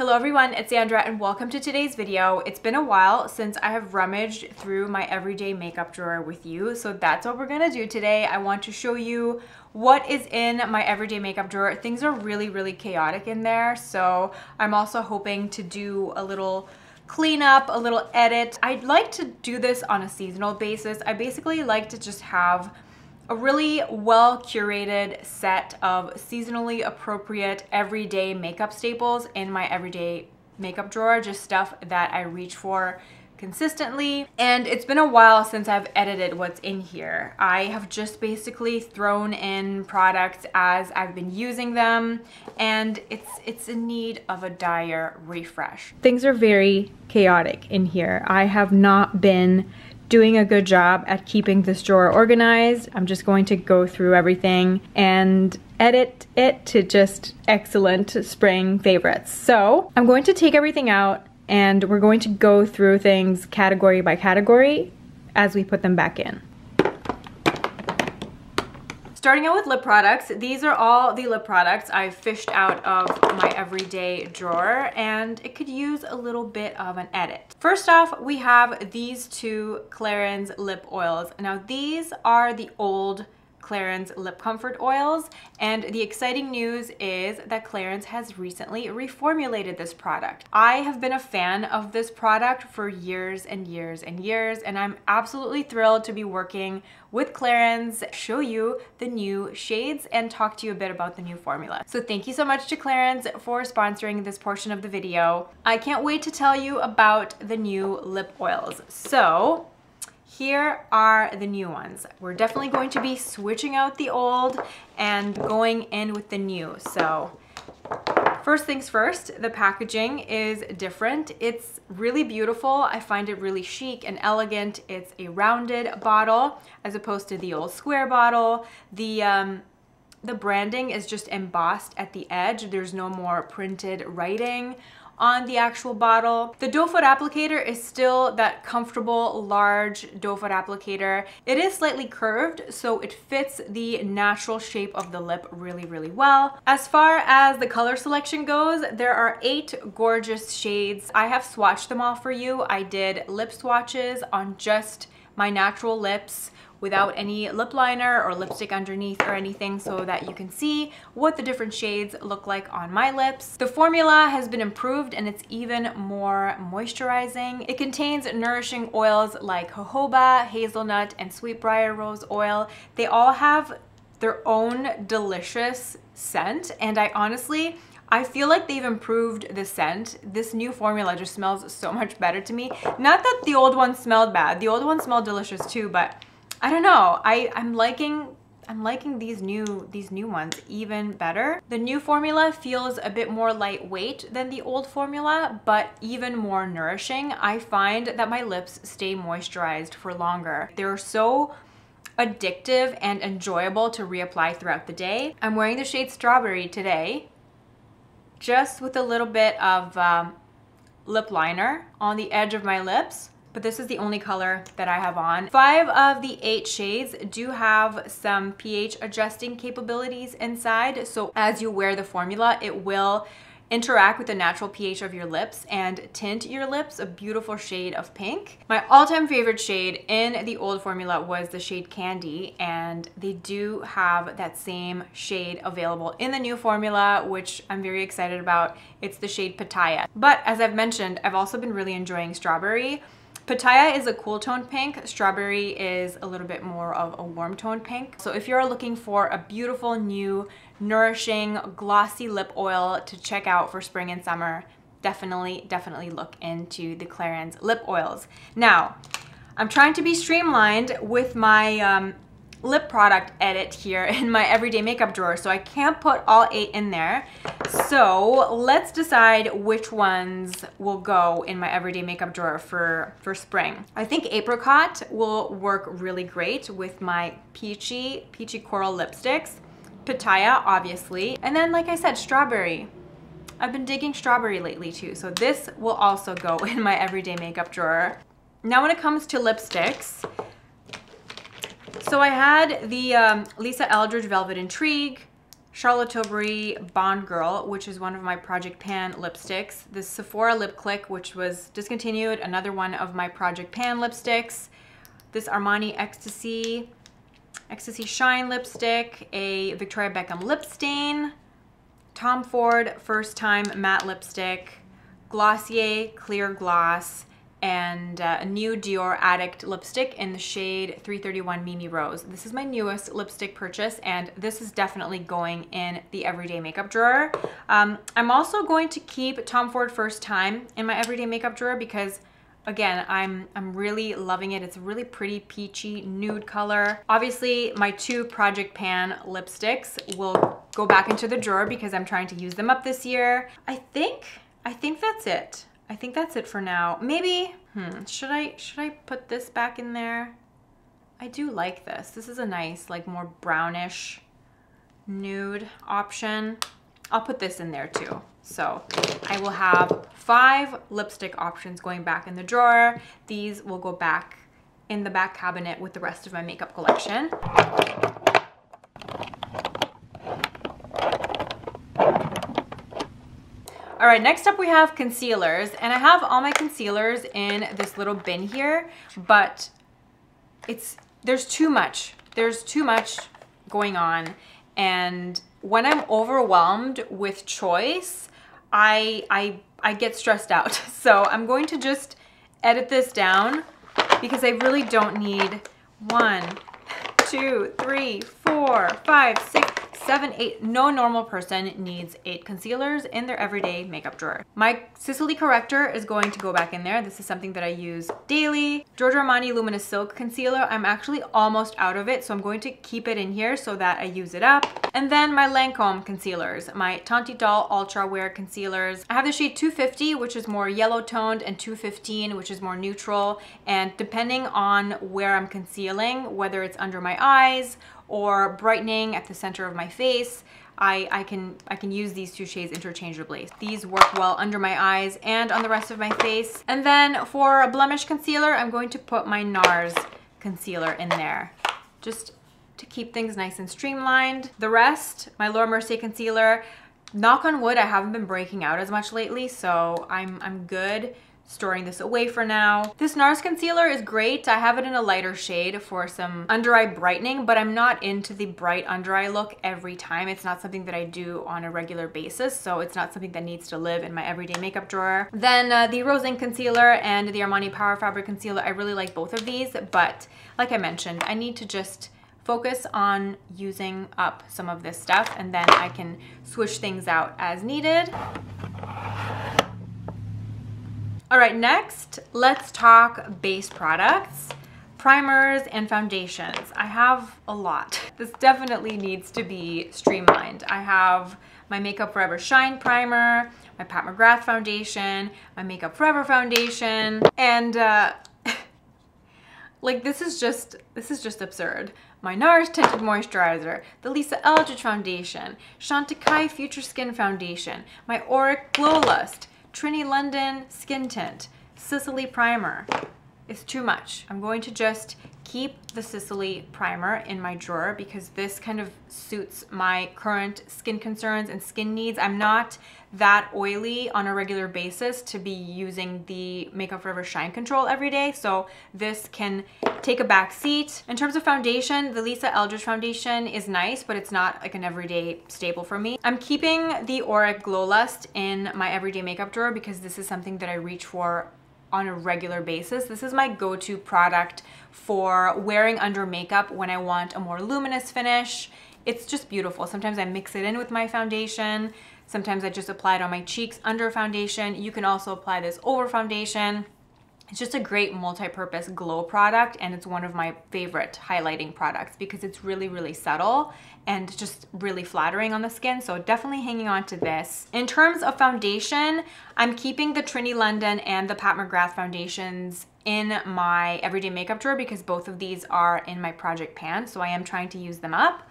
Hello everyone, it's Sandra and welcome to today's video. It's been a while since I have rummaged through my everyday makeup drawer with you, so that's what we're gonna do today. I want to show you what is in my everyday makeup drawer. Things are really, really chaotic in there, so I'm also hoping to do a little cleanup, a little edit. I'd like to do this on a seasonal basis. I basically like to just have a really well curated set of seasonally appropriate everyday makeup staples in my everyday makeup drawer, just stuff that I reach for consistently. And it's been a while since I've edited what's in here. I have just basically thrown in products as I've been using them and it's it's in need of a dire refresh. Things are very chaotic in here. I have not been doing a good job at keeping this drawer organized. I'm just going to go through everything and edit it to just excellent spring favorites. So I'm going to take everything out and we're going to go through things category by category as we put them back in. Starting out with lip products, these are all the lip products I've fished out of my everyday drawer and it could use a little bit of an edit. First off, we have these two Clarins lip oils. Now these are the old Clarins Lip Comfort Oils. And the exciting news is that Clarins has recently reformulated this product. I have been a fan of this product for years and years and years, and I'm absolutely thrilled to be working with Clarins, show you the new shades and talk to you a bit about the new formula. So thank you so much to Clarins for sponsoring this portion of the video. I can't wait to tell you about the new lip oils. So here are the new ones. We're definitely going to be switching out the old and going in with the new. So First things first, the packaging is different. It's really beautiful. I find it really chic and elegant. It's a rounded bottle as opposed to the old square bottle. The um, the branding is just embossed at the edge. There's no more printed writing on the actual bottle. The doe foot applicator is still that comfortable large doe foot applicator. It is slightly curved so it fits the natural shape of the lip really really well. As far as the color selection goes there are eight gorgeous shades. I have swatched them all for you. I did lip swatches on just my natural lips without any lip liner or lipstick underneath or anything so that you can see what the different shades look like on my lips. The formula has been improved and it's even more moisturizing. It contains nourishing oils like jojoba, hazelnut, and sweetbriar rose oil. They all have their own delicious scent and I honestly I feel like they've improved the scent. This new formula just smells so much better to me. Not that the old one smelled bad. The old one smelled delicious too, but I don't know. I, I'm liking I'm liking these new these new ones even better. The new formula feels a bit more lightweight than the old formula, but even more nourishing. I find that my lips stay moisturized for longer. They're so addictive and enjoyable to reapply throughout the day. I'm wearing the shade Strawberry today, just with a little bit of um, lip liner on the edge of my lips but this is the only color that I have on. Five of the eight shades do have some pH adjusting capabilities inside. So as you wear the formula, it will interact with the natural pH of your lips and tint your lips a beautiful shade of pink. My all-time favorite shade in the old formula was the shade Candy and they do have that same shade available in the new formula which I'm very excited about. It's the shade Pitaya. But as I've mentioned, I've also been really enjoying Strawberry. Pitaya is a cool toned pink. Strawberry is a little bit more of a warm toned pink. So if you're looking for a beautiful new nourishing glossy lip oil to check out for spring and summer, definitely, definitely look into the Clarins lip oils. Now, I'm trying to be streamlined with my um, lip product edit here in my everyday makeup drawer, so I can't put all eight in there. So let's decide which ones will go in my everyday makeup drawer for, for spring. I think apricot will work really great with my peachy, peachy coral lipsticks. Pitaya, obviously. And then, like I said, strawberry. I've been digging strawberry lately too, so this will also go in my everyday makeup drawer. Now when it comes to lipsticks, so I had the um, Lisa Eldridge Velvet Intrigue, Charlotte Tilbury Bond Girl, which is one of my Project Pan lipsticks. This Sephora Lip Click, which was discontinued, another one of my Project Pan lipsticks. This Armani Ecstasy, Ecstasy Shine lipstick, a Victoria Beckham lip stain, Tom Ford First Time Matte Lipstick, Glossier Clear Gloss, and uh, a new Dior Addict lipstick in the shade 331 Mimirose. This is my newest lipstick purchase and this is definitely going in the everyday makeup drawer. Um, I'm also going to keep Tom Ford First Time in my everyday makeup drawer because again i'm i'm really loving it it's a really pretty peachy nude color obviously my two project pan lipsticks will go back into the drawer because i'm trying to use them up this year i think i think that's it I think that's it for now. Maybe, hmm, should I, should I put this back in there? I do like this. This is a nice, like more brownish nude option. I'll put this in there too. So I will have five lipstick options going back in the drawer. These will go back in the back cabinet with the rest of my makeup collection. All right, next up we have concealers and I have all my concealers in this little bin here, but it's, there's too much. There's too much going on. And when I'm overwhelmed with choice, I, I, I get stressed out. So I'm going to just edit this down because I really don't need one, two, three, four, five, six, seven, eight. No normal person needs eight concealers in their everyday makeup drawer. My Sisley corrector is going to go back in there. This is something that I use daily. Giorgio Armani Luminous Silk Concealer. I'm actually almost out of it, so I'm going to keep it in here so that I use it up. And then my Lancome concealers, my Teint Idole Ultra Wear concealers. I have the shade 250, which is more yellow toned, and 215, which is more neutral. And depending on where I'm concealing, whether it's under my eyes or brightening at the center of my face, I, I, can, I can use these two shades interchangeably. These work well under my eyes and on the rest of my face. And then for a blemish concealer, I'm going to put my NARS concealer in there. Just to keep things nice and streamlined. The rest, my Laura Mercier concealer, knock on wood, I haven't been breaking out as much lately, so I'm, I'm good storing this away for now. This NARS concealer is great. I have it in a lighter shade for some under eye brightening, but I'm not into the bright under eye look every time. It's not something that I do on a regular basis, so it's not something that needs to live in my everyday makeup drawer. Then uh, the Rose Inc Concealer and the Armani Power Fabric Concealer, I really like both of these, but like I mentioned, I need to just focus on using up some of this stuff and then I can switch things out as needed. All right, next, let's talk base products, primers, and foundations. I have a lot. This definitely needs to be streamlined. I have my Makeup Forever Shine Primer, my Pat McGrath Foundation, my Makeup Forever Foundation, and uh, like this is just, this is just absurd. My NARS Tinted Moisturizer, the Lisa Eldridge Foundation, Chantecaille Future Skin Foundation, my Auric Glow Lust, Trinny London Skin Tint, Sisley Primer. It's too much. I'm going to just keep the Sisley primer in my drawer because this kind of suits my current skin concerns and skin needs. I'm not that oily on a regular basis to be using the Makeup Forever Shine Control every day. So this can take a back seat. In terms of foundation, the Lisa Eldridge foundation is nice, but it's not like an everyday staple for me. I'm keeping the Auric Glow Lust in my everyday makeup drawer because this is something that I reach for on a regular basis. This is my go-to product for wearing under makeup when I want a more luminous finish. It's just beautiful. Sometimes I mix it in with my foundation. Sometimes I just apply it on my cheeks under foundation. You can also apply this over foundation. It's just a great multi-purpose glow product and it's one of my favorite highlighting products because it's really, really subtle and just really flattering on the skin. So definitely hanging on to this. In terms of foundation, I'm keeping the Trinny London and the Pat McGrath foundations in my everyday makeup drawer because both of these are in my project pan. So I am trying to use them up.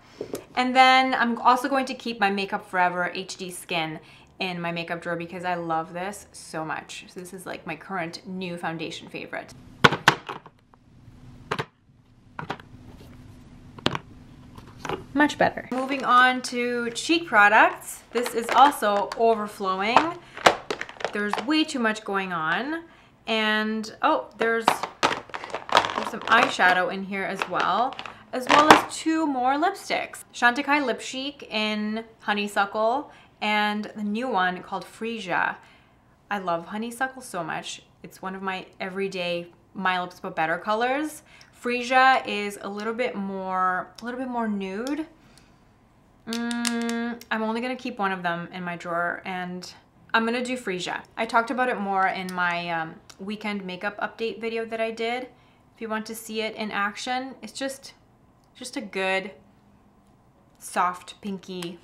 And then I'm also going to keep my Makeup Forever HD Skin in my makeup drawer because I love this so much. So this is like my current new foundation favorite. much better. Moving on to cheek products. This is also overflowing. There's way too much going on. And, oh, there's, there's some eyeshadow in here as well as well as two more lipsticks. Chantecaille Lip Chic in Honeysuckle and the new one called Freesia. I love Honeysuckle so much. It's one of my everyday My Lips But Better colors. Freesia is a little bit more, a little bit more nude. Mm, I'm only gonna keep one of them in my drawer and I'm gonna do Freesia. I talked about it more in my um, weekend makeup update video that I did. If you want to see it in action, it's just, just a good, soft, pinky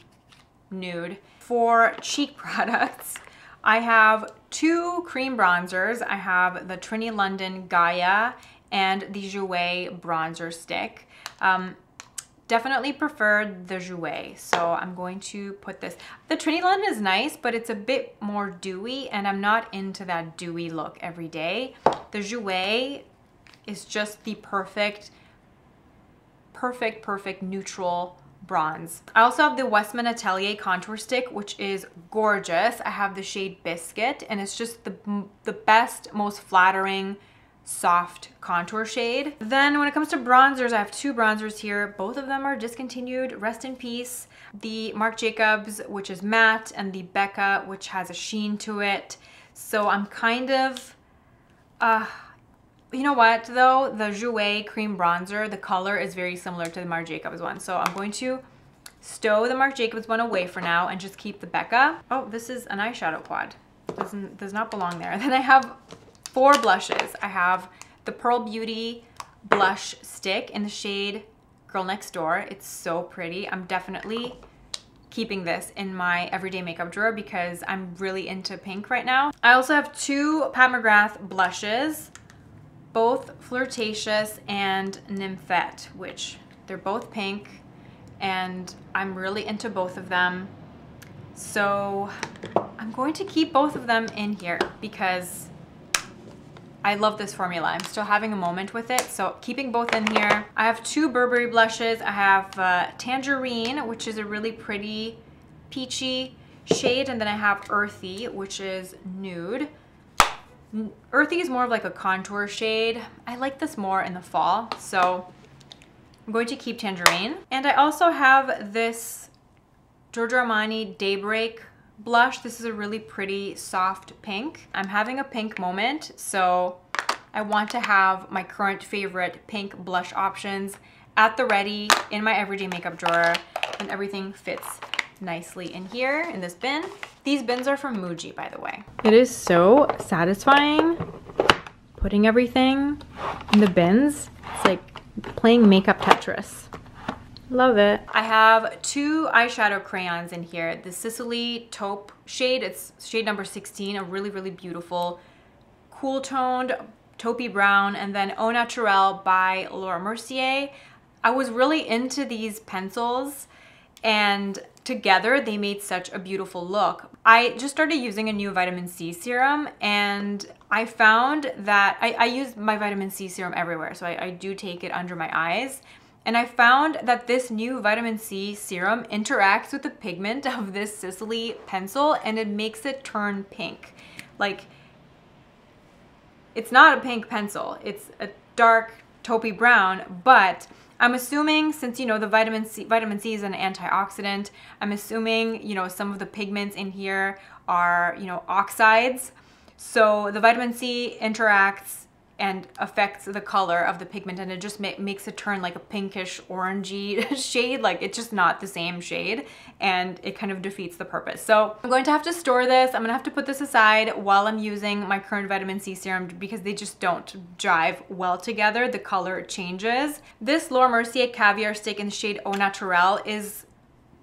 nude. For cheek products, I have two cream bronzers. I have the Trinny London Gaia and the Jouer bronzer stick. Um, definitely prefer the Jouer, so I'm going to put this. The Trinny London is nice, but it's a bit more dewy, and I'm not into that dewy look every day. The Jouer is just the perfect, perfect, perfect neutral bronze. I also have the Westman Atelier contour stick, which is gorgeous. I have the shade Biscuit, and it's just the, the best, most flattering, soft contour shade. Then when it comes to bronzers, I have two bronzers here. Both of them are discontinued, rest in peace. The Marc Jacobs, which is matte, and the Becca, which has a sheen to it. So I'm kind of, uh, you know what though? The Jouer Cream Bronzer, the color is very similar to the Marc Jacobs one. So I'm going to stow the Marc Jacobs one away for now and just keep the Becca. Oh, this is an eyeshadow quad. Doesn't, does not belong there. Then I have four blushes. I have the Pearl Beauty blush stick in the shade Girl Next Door. It's so pretty. I'm definitely keeping this in my everyday makeup drawer because I'm really into pink right now. I also have two Pat McGrath blushes both Flirtatious and Nymphette, which they're both pink and I'm really into both of them. So I'm going to keep both of them in here because I love this formula. I'm still having a moment with it. So keeping both in here. I have two Burberry blushes. I have uh, Tangerine, which is a really pretty peachy shade. And then I have Earthy, which is nude. Earthy is more of like a contour shade. I like this more in the fall, so I'm going to keep Tangerine. And I also have this Giorgio Armani Daybreak blush. This is a really pretty soft pink. I'm having a pink moment, so I want to have my current favorite pink blush options at the ready in my everyday makeup drawer and everything fits nicely in here in this bin. These bins are from Muji, by the way. It is so satisfying putting everything in the bins. It's like playing makeup Tetris. Love it. I have two eyeshadow crayons in here. The Sisley Taupe shade, it's shade number 16, a really, really beautiful, cool toned taupey brown, and then Au Naturel by Laura Mercier. I was really into these pencils and together they made such a beautiful look. I just started using a new vitamin C serum and I found that I, I use my vitamin C serum everywhere. So I, I do take it under my eyes. And I found that this new vitamin C serum interacts with the pigment of this Sisley pencil and it makes it turn pink. Like, it's not a pink pencil. It's a dark taupey brown, but I'm assuming since, you know, the vitamin C, vitamin C is an antioxidant, I'm assuming, you know, some of the pigments in here are, you know, oxides. So the vitamin C interacts and affects the color of the pigment and it just ma makes it turn like a pinkish orangey shade like it's just not the same shade and it kind of defeats the purpose. So I'm going to have to store this I'm gonna have to put this aside while I'm using my current vitamin C serum because they just don't jive well together the color changes. This Laura Mercier caviar stick in the shade Au Naturel is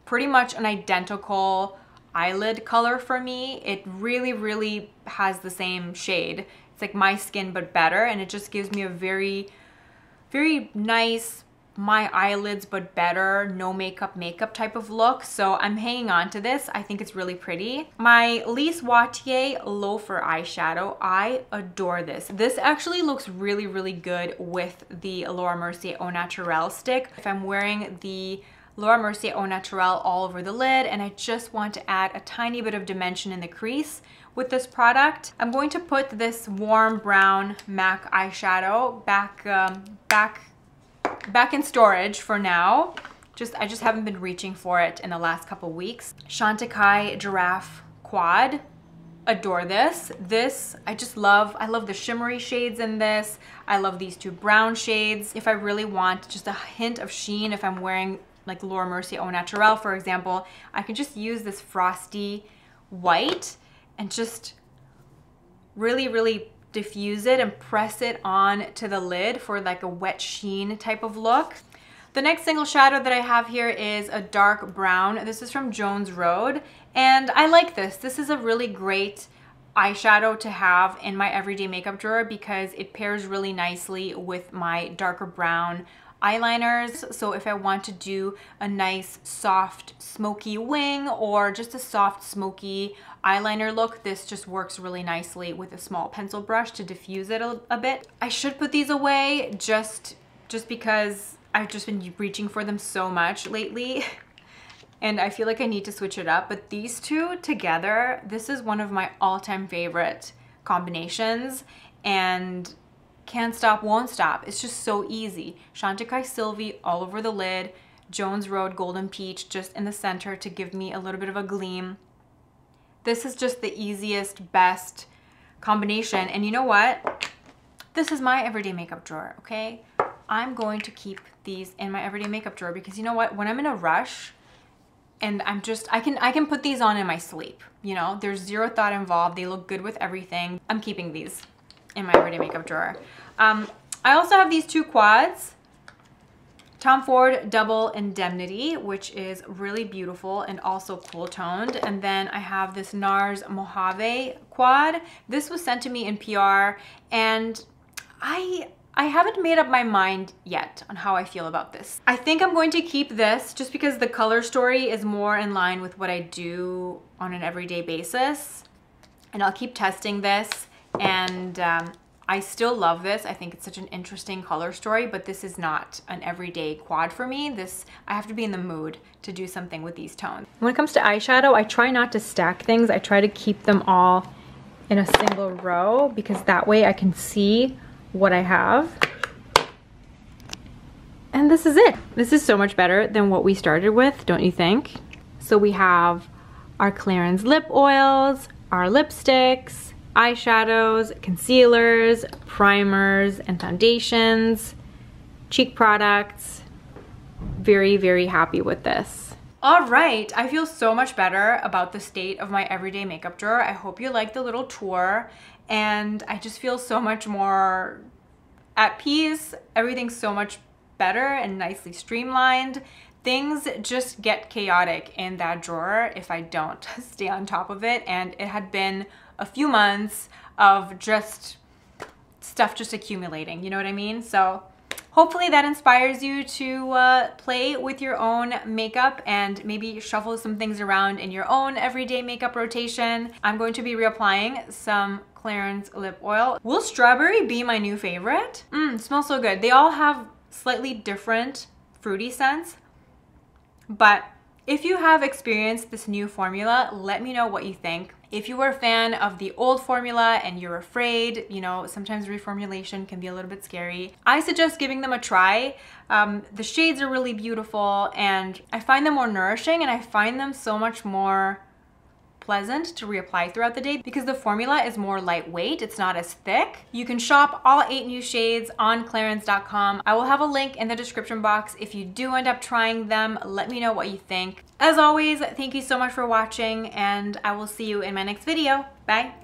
pretty much an identical eyelid color for me. It really really has the same shade like my skin but better. And it just gives me a very, very nice my eyelids but better no makeup makeup type of look. So I'm hanging on to this. I think it's really pretty. My Lise Watier loafer eyeshadow. I adore this. This actually looks really really good with the Laura Mercier Au Naturel stick. If I'm wearing the Laura Mercier Au Naturel all over the lid and I just want to add a tiny bit of dimension in the crease with this product. I'm going to put this warm brown MAC eyeshadow back, um, back, back in storage for now. Just, I just haven't been reaching for it in the last couple weeks. Chantecaille Giraffe Quad adore this. This, I just love, I love the shimmery shades in this. I love these two brown shades. If I really want just a hint of sheen, if I'm wearing like Laura Mercier Au Naturel, for example, I can just use this frosty white and just really, really diffuse it and press it on to the lid for like a wet sheen type of look. The next single shadow that I have here is a dark brown. This is from Jones Road and I like this. This is a really great eyeshadow to have in my everyday makeup drawer because it pairs really nicely with my darker brown eyeliners. So if I want to do a nice soft smoky wing or just a soft smoky eyeliner look, this just works really nicely with a small pencil brush to diffuse it a, a bit. I should put these away just, just because I've just been reaching for them so much lately. and I feel like I need to switch it up. But these two together, this is one of my all-time favorite combinations. And can't stop, won't stop. It's just so easy. Chantecaille Sylvie all over the lid. Jones Road Golden Peach just in the center to give me a little bit of a gleam. This is just the easiest, best combination. And you know what? This is my everyday makeup drawer, okay? I'm going to keep these in my everyday makeup drawer because you know what? When I'm in a rush and I'm just, I can, I can put these on in my sleep. You know, there's zero thought involved. They look good with everything. I'm keeping these in my everyday makeup drawer. Um, I also have these two quads. Tom Ford Double Indemnity, which is really beautiful and also cool toned. And then I have this NARS Mojave quad. This was sent to me in PR and I I haven't made up my mind yet on how I feel about this. I think I'm going to keep this just because the color story is more in line with what I do on an everyday basis. And I'll keep testing this and um, I still love this. I think it's such an interesting color story, but this is not an everyday quad for me. This, I have to be in the mood to do something with these tones. When it comes to eyeshadow, I try not to stack things. I try to keep them all in a single row because that way I can see what I have. And this is it. This is so much better than what we started with, don't you think? So we have our Clarins lip oils, our lipsticks, eyeshadows, concealers, primers, and foundations, cheek products. Very, very happy with this. All right, I feel so much better about the state of my everyday makeup drawer. I hope you like the little tour and I just feel so much more at peace. Everything's so much better and nicely streamlined. Things just get chaotic in that drawer if I don't stay on top of it and it had been a few months of just stuff just accumulating, you know what I mean? So hopefully that inspires you to uh, play with your own makeup and maybe shuffle some things around in your own everyday makeup rotation. I'm going to be reapplying some Clarins lip oil. Will strawberry be my new favorite? Mmm, smells so good. They all have slightly different fruity scents, but if you have experienced this new formula, let me know what you think. If you were a fan of the old formula and you're afraid, you know, sometimes reformulation can be a little bit scary, I suggest giving them a try. Um, the shades are really beautiful and I find them more nourishing and I find them so much more pleasant to reapply throughout the day because the formula is more lightweight. It's not as thick. You can shop all eight new shades on clarins.com. I will have a link in the description box. If you do end up trying them, let me know what you think. As always, thank you so much for watching and I will see you in my next video. Bye.